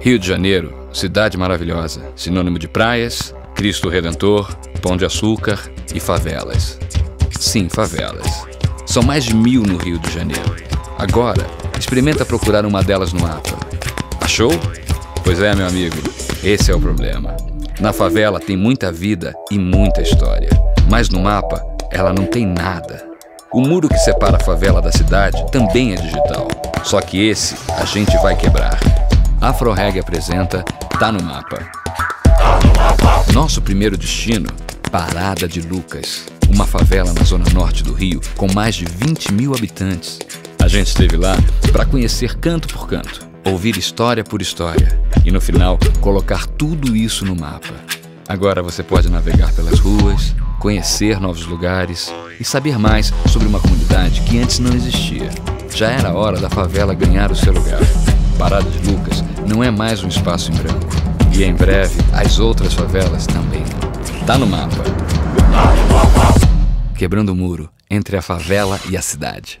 Rio de Janeiro, cidade maravilhosa, sinônimo de praias, Cristo Redentor, Pão de Açúcar e favelas. Sim, favelas. São mais de mil no Rio de Janeiro. Agora, experimenta procurar uma delas no mapa. Achou? Pois é, meu amigo, esse é o problema. Na favela tem muita vida e muita história, mas no mapa ela não tem nada. O muro que separa a favela da cidade também é digital, só que esse a gente vai quebrar. Afroreg apresenta Tá no Mapa. Nosso primeiro destino, Parada de Lucas, uma favela na zona norte do Rio com mais de 20 mil habitantes. A gente esteve lá para conhecer canto por canto, ouvir história por história e no final colocar tudo isso no mapa. Agora você pode navegar pelas ruas, conhecer novos lugares e saber mais sobre uma comunidade que antes não existia. Já era hora da favela ganhar o seu lugar. Parada de Lucas não é mais um espaço em branco. E em breve, as outras favelas também. Tá no mapa. Quebrando o muro entre a favela e a cidade.